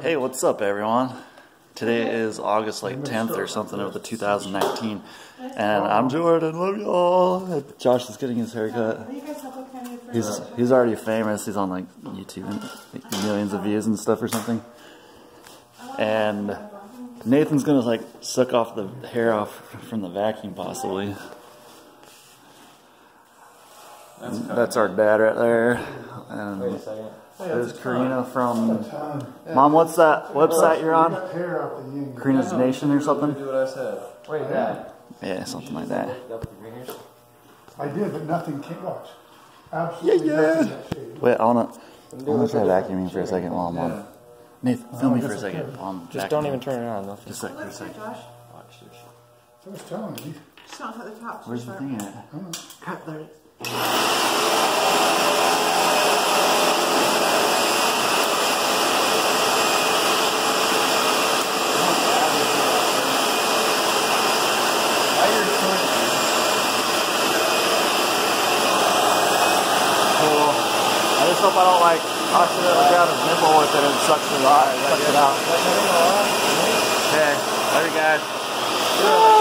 Hey, what's up, everyone? Today is August like 10th or something of the 2019, and I'm Jordan. Love y'all. Josh is getting his haircut. He's he's already famous. He's on like YouTube and like, millions of views and stuff or something. And Nathan's gonna like suck off the hair off from the vacuum possibly. That's, That's our dad right there. And Wait a second. there's Karina from Mom. What's that website you're on? hair the yin. Karina's Nation or something? Do what I said. Wait, Dad. Yeah, something like that. Got the ringers? I did, but nothing came. Watch. Absolutely Yeah, yeah. nothing that shade. Wait, I wanna, I wanna try vacuuming for a second while I'm on. Nathan, oh, film me for a second. while I'm Just don't even turn it on. Nothing. Just a sec, just a sec. Josh, Watch this. So I was telling you. just not at the top. Where's the thing at? Cut there. Cool. I just hope I don't like accidentally grab his nipple with it and sucks it out. Sucks it out. Okay, you guys.